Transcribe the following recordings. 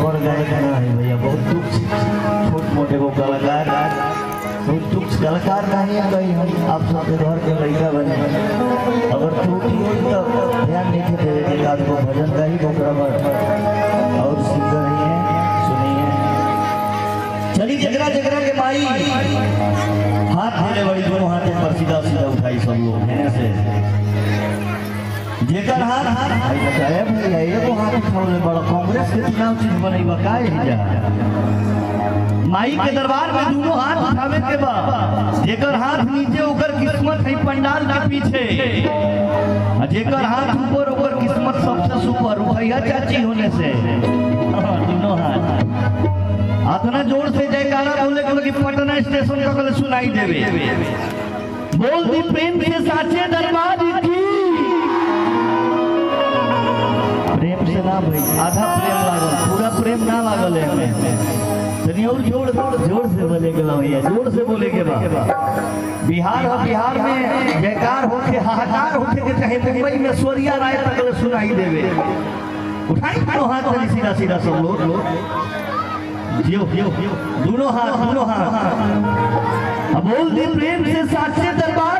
बड़ गायक ना है भैया, बहुत दुख, छोट मोटे को कलाकार, बहुत दुख, कलाकार नहीं है भाई, हम आप सबके घर के लड़का बने। अगर छोटी हो तो ध्यान नहीं देवे एक को भजन का ही बोकरा और सिंगर ही है सुनिए। चली जगरा जगरा के माई हाथ धोने बड़ी दोनों हाथ पर सीधा सीधा उठाई सब लोग, हैं से जेकर हाथ भाई बताया भैया एगो हाथ उठावले बड़ा कांग्रेस के चुनाव चीज़ बनैबा काहे जा माई के दरबार में दोनों हाथ उठावे के बा जेकर हाथ नीचे ओकर किस्मत है पंडाल के पीछे जेकर हाथ ऊपर ओकर किस्मत सबसे सुपर भैया चाची होने से दोनों हाथ इतना ज़ोर से जयकारा बोले बोले कि पटना स्टेशन का कल सुनाई देवे बोल दी प्रेम से साचे दरबार ना भाई आधा प्रेम लागल, पूरा प्रेम ना लागल है हमें। तनी और ज़ोर ज़ोर से बोले के भैया, ज़ोर से बोले के बा। बिहार और बिहार में जयकार होके हाहाकार होके के चाहे मुंबई में सोरिया राय तक ले सुनाई देवे। उठाई दोनों हाथ तनी सीधा सीधा सब लोग। जियो जियो दोनों हाथ दोनों हाथ। बोल दी प्रेम से साचे दरबार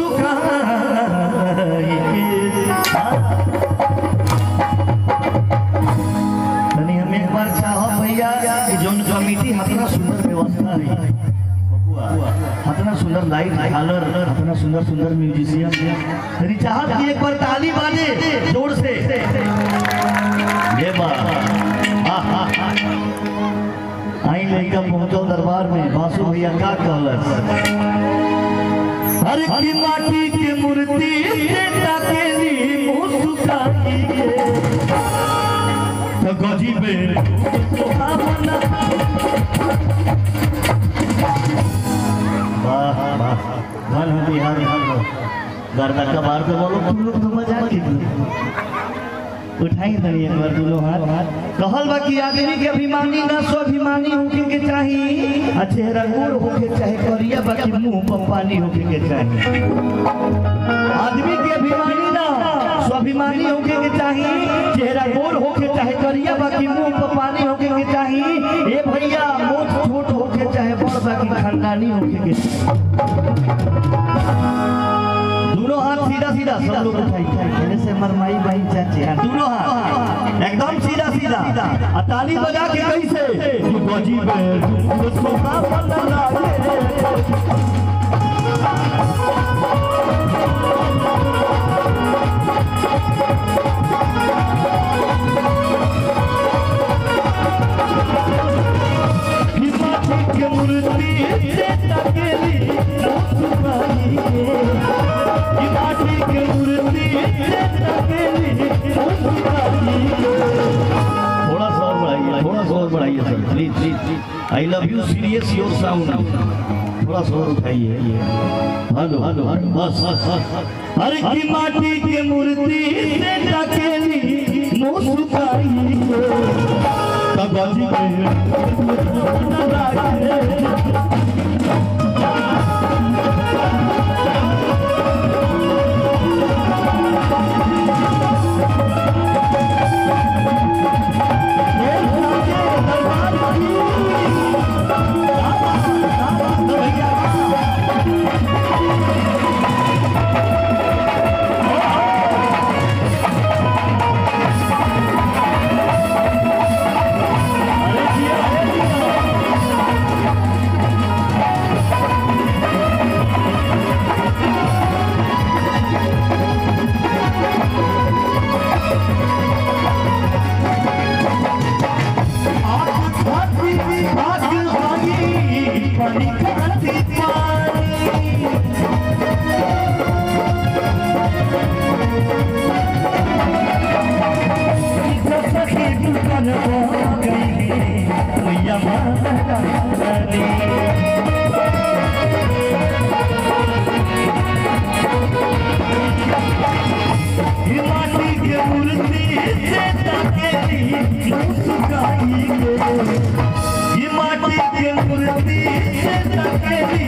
कमिटी हतना सुंदर व्यवस्था है हतना सुंदर लाइट झालर हतना सुंदर सुंदर म्यूजिशियन तनी चाहब कि एक बार ताली बाजे ज़ोर से ये। आई लड़का पहुंचो दरबार में बासु भैया का कहलस हर की माटी के मूर्ति से ताकेली मुस्काई तो गजी पे वाह गर्दा का बार पे बोलो तुम तो मज़ा की उठाई तनी एक बार दोनों हाथ। कहल बा कि आदमी के अभिमानी ना, स्वाभिमानी होके के चाही। आ चेहरा गोर होके चाहे करिया बाकी मुँह पर पानी होके के चाही। आदमी के अभिमानी ना, स्वाभिमानी होके के चाही। चेहरा गोर होके चाहे करिया बाकी मुँह पर पानी होके के चाही। ए भैया मोट छोट होके चाहे बड़ बाकी खानदानी होके के चाही। सीधा सीधा सब लोग उठाई पहले से मरमाई भाई चाचे हाँ, दोनों हाथ। एकदम सीधा सीधा। आ ताली बजा के कैसे बजी पे उसको का पता लागे I love you serious your sound थोड़ा सा और उठाइए हेलो हेलो बस बस बस हर की माटी के मूर्ति से तकेली मुस्कुराई कगजी से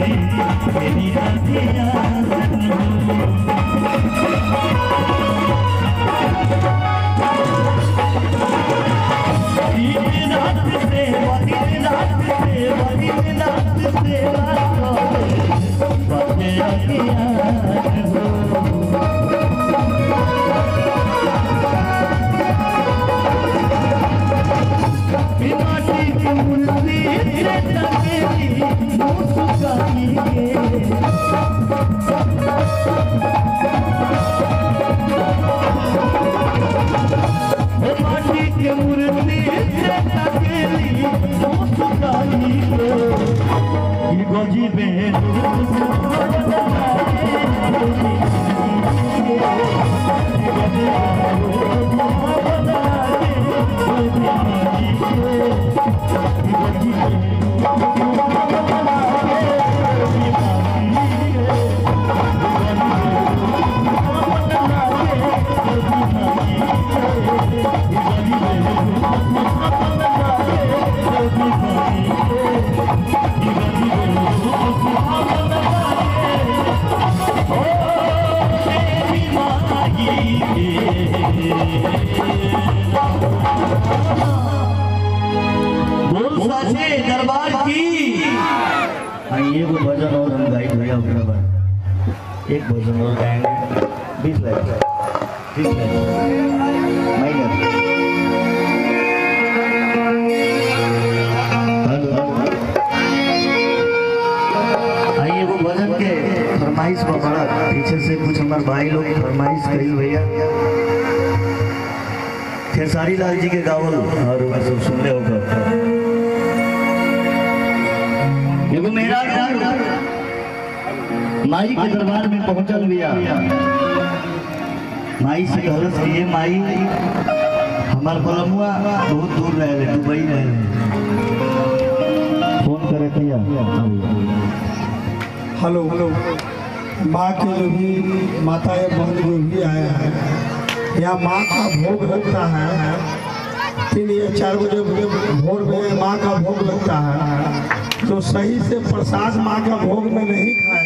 त गजी बे गजी बे बोल एक भजन और गाएँगे बीस लाख बीस लाख माइनर आइए वो भजन के फरमाइश बड़ा पीछे से कुछ हमारे भाई लोग फरमाइश करी भैया खेसारी लाल जी के गावल और सब सुन ले होगा माई के दरबार में पहुंचल बिया माई से कहलस कि माई। हमार बलमुआ बहुत दूर रहे दुबई रहे फ़ोन करे भैया हेलो हेलो। माँ के जो भी माता या बहन जो भी आया है, या माँ का भोग लगता है तीन या चार बजे भोर में माँ का भोग लगता है तो सही से प्रसाद माँ का भोग में नहीं खाएगा